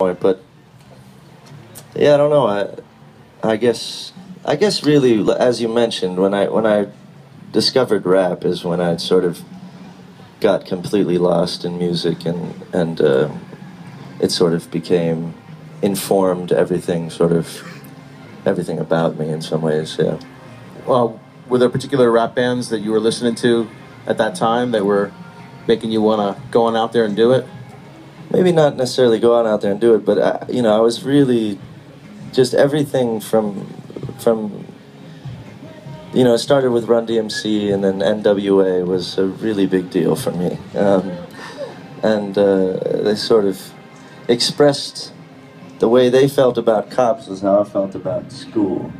point, but yeah, I don't know. I I guess I guess really, as you mentioned, when I when I discovered rap is when I sort of got completely lost in music and and uh, it sort of became informed everything sort of everything about me in some ways yeah Well, were there particular rap bands that you were listening to at that time that were making you want to go on out there and do it? Maybe not necessarily go on out there and do it but I, you know I was really just everything from from you know it started with Run DMC and then NWA was a really big deal for me. Um, and uh, they sort of expressed the way they felt about cops was how I felt about school